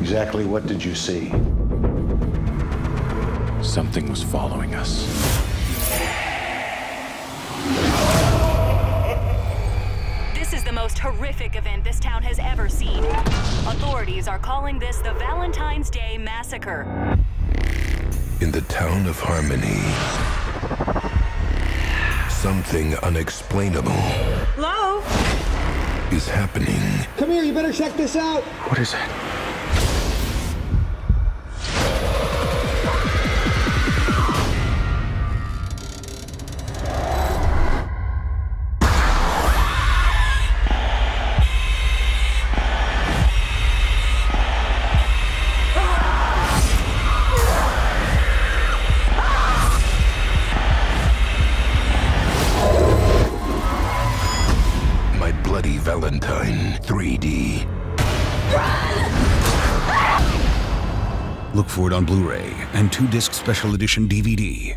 Exactly what did you see? Something was following us. This is the most horrific event this town has ever seen. Authorities are calling this the Valentine's Day Massacre. In the town of Harmony, something unexplainable Hello? is happening. Come here, you better check this out. What is it? Bloody Valentine 3D. Look for it on Blu ray and two disc special edition DVD.